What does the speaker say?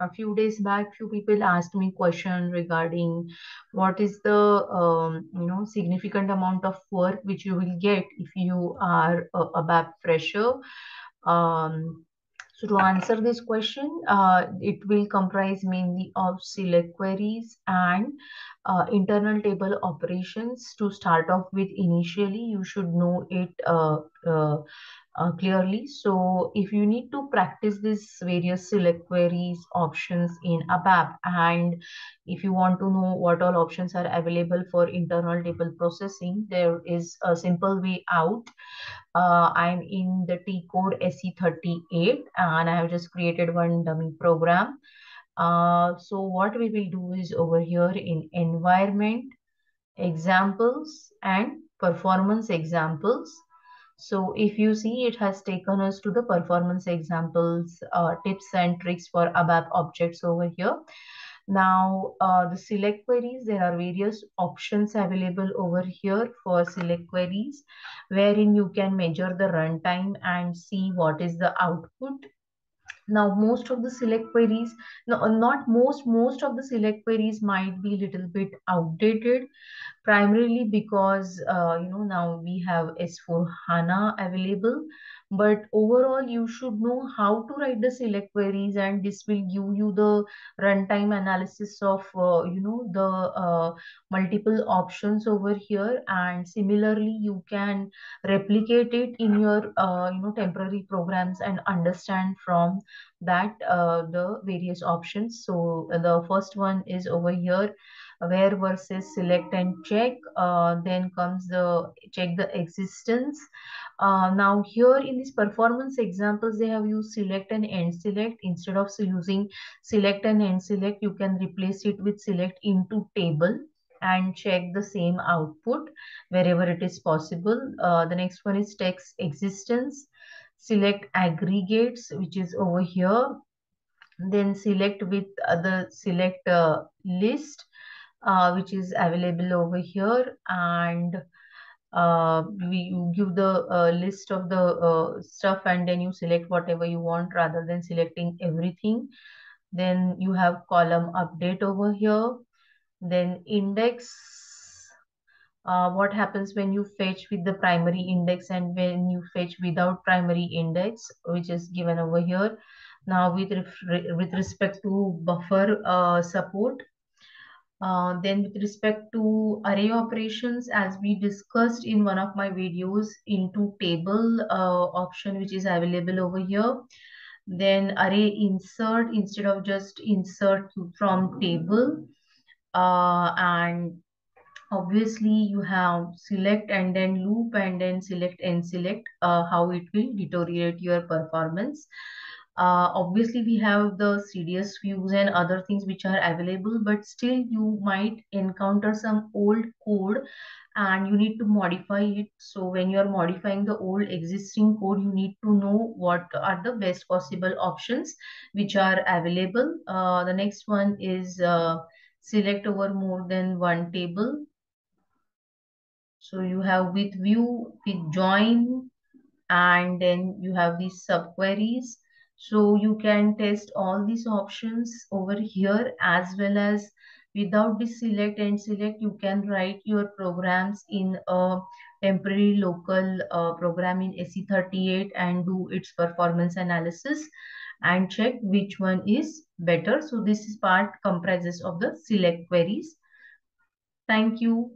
a few days back, few people asked me question regarding what is the um, you know significant amount of work which you will get if you are a, a ABAP fresher. Um, so to answer this question, uh, it will comprise mainly of select queries and uh, internal table operations. To start off with, initially you should know it uh, uh clearly. So if you need to practice these various select queries options in ABAP and if you want to know what all options are available for internal table processing, there is a simple way out. Uh, I'm in the T code SE38 and I have just created one dummy program. Uh, so what we will do is over here in environment, examples and performance examples so if you see, it has taken us to the performance examples, uh, tips and tricks for ABAP objects over here. Now, uh, the select queries, there are various options available over here for select queries, wherein you can measure the runtime and see what is the output now most of the select queries no not most most of the select queries might be a little bit outdated primarily because uh, you know now we have s4 hana available but overall you should know how to write the select queries and this will give you the runtime analysis of uh, you know the uh, multiple options over here. And similarly you can replicate it in your uh, you know temporary programs and understand from that uh, the various options. So the first one is over here where versus select and check uh, then comes the check the existence uh, now here in these performance examples, they have used select and end select. Instead of using select and end select, you can replace it with select into table and check the same output wherever it is possible. Uh, the next one is text existence. Select aggregates, which is over here. Then select with the select uh, list, uh, which is available over here. And uh, we give the uh, list of the uh, stuff and then you select whatever you want rather than selecting everything. Then you have column update over here. Then index uh, what happens when you fetch with the primary index and when you fetch without primary index which is given over here. Now with with respect to buffer uh, support uh, then with respect to array operations, as we discussed in one of my videos into table uh, option, which is available over here. Then array insert instead of just insert from table. Uh, and obviously you have select and then loop and then select and select uh, how it will deteriorate your performance. Uh, obviously, we have the CDS views and other things which are available, but still you might encounter some old code and you need to modify it. So when you are modifying the old existing code, you need to know what are the best possible options which are available. Uh, the next one is uh, select over more than one table. So you have with view, with join, and then you have these subqueries so you can test all these options over here as well as without this select and select, you can write your programs in a temporary local uh, program in SE38 and do its performance analysis and check which one is better. So this is part comprises of the select queries. Thank you.